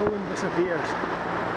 phone disappears.